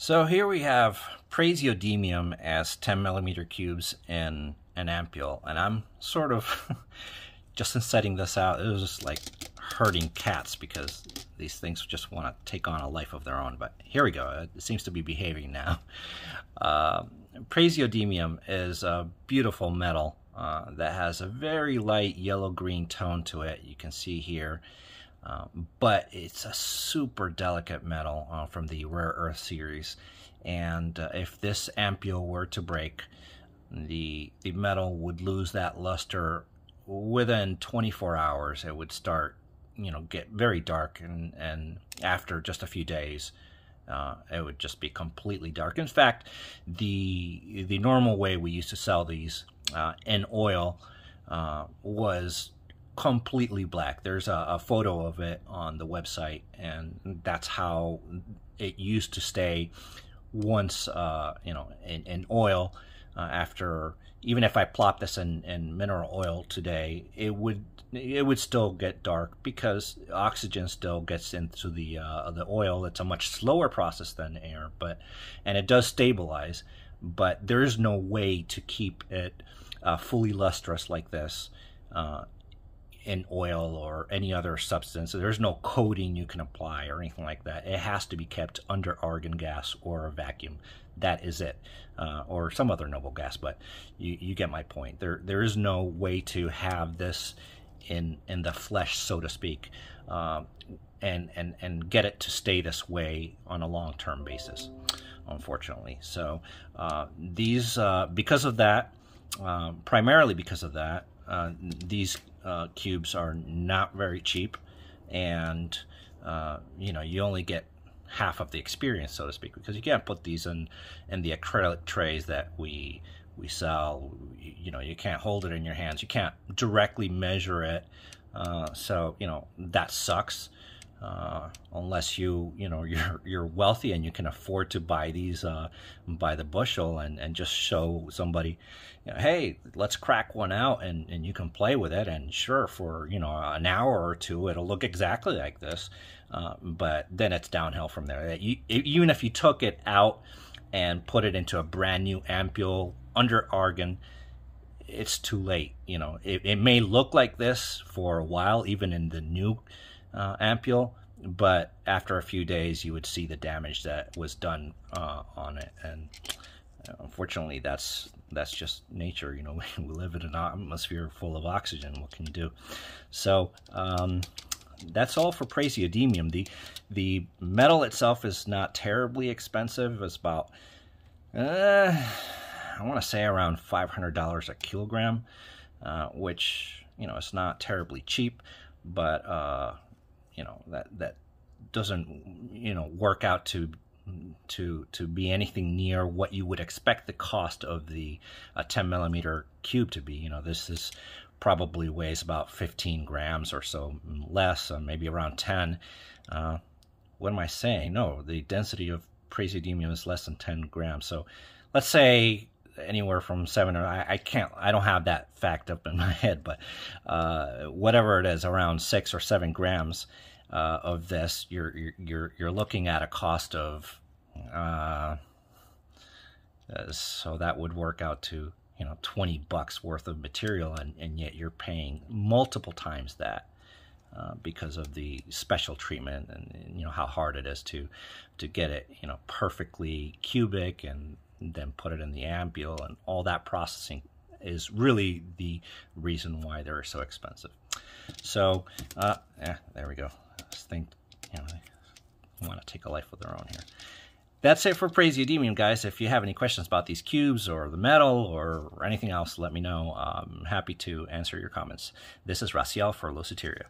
So here we have praseodymium as 10 millimeter cubes in an ampule, and I'm sort of, just in setting this out, it was just like herding cats because these things just want to take on a life of their own. But here we go, it seems to be behaving now. Uh, praseodymium is a beautiful metal uh, that has a very light yellow-green tone to it. You can see here. Um, but it's a super delicate metal uh, from the rare earth series. And uh, if this ampule were to break the the metal would lose that luster within 24 hours. It would start you know get very dark and and after just a few days uh, it would just be completely dark. In fact the the normal way we used to sell these uh, in oil uh, was completely black. There's a, a, photo of it on the website, and that's how it used to stay once, uh, you know, in, in oil. Uh, after, even if I plop this in, in mineral oil today, it would it would still get dark because oxygen still gets into the uh, the oil. It's a much slower process than air, but and it does stabilize. But there is no way to keep it uh, fully lustrous like this uh, in oil or any other substance. There's no coating you can apply or anything like that. It has to be kept under argon gas or a vacuum. That is it, uh, or some other noble gas. But you, you get my point. There there is no way to have this in in the flesh, so to speak, uh, and and and get it to stay this way on a long term basis. Unfortunately, so uh, these uh, because of that, um, primarily because of that, uh, these uh, cubes are not very cheap, and uh, you know you only get half of the experience, so to speak, because you can't put these in in the acrylic trays that we we sell. You know, you can't hold it in your hands. You can't directly measure it. Uh, so you know that sucks. Uh, unless you you know you're you're wealthy and you can afford to buy these uh, by the bushel and, and just show somebody you know, hey let's crack one out and, and you can play with it. And sure for you know an hour or two it'll look exactly like this uh, but then it's downhill from there. You, even if you took it out and put it into a brand new ampule under argon it's too late you know. It, it may look like this for a while even in the new uh, ampule, but after a few days, you would see the damage that was done uh, on it, and uh, unfortunately, that's that's just nature. You know, we live in an atmosphere full of oxygen. What can you do? So. Um, that's all for praseodymium. The the metal itself is not terribly expensive. It's about uh, I want to say around five hundred dollars a kilogram, uh, which you know it's not terribly cheap, but uh, you know that that doesn't you know work out to to to be anything near what you would expect the cost of the uh, 10 millimeter cube to be. You know, this is probably weighs about 15 grams or so less, uh, maybe around 10. Uh, what am I saying? No, the density of praseodymium is less than 10 grams. So let's say anywhere from seven or I, I, can't I don't have that fact up in my head, but uh, whatever it is, around six or seven grams uh, of this, you're you're you're looking at a cost of uh, uh so that would work out to you know 20 bucks worth of material and, and yet you're paying multiple times that uh, because of the special treatment and, and, you know how hard it is to to get it you know perfectly cubic and then put it in the ampule and all that processing is really the reason why they're so expensive. So, uh, there we go. I think, you know, I want to take a life of their own here. That's it for Praseodymium, guys. If you have any questions about these cubes or the metal or anything else, let me know. I'm happy to answer your comments. This is Raciel for Luciteria.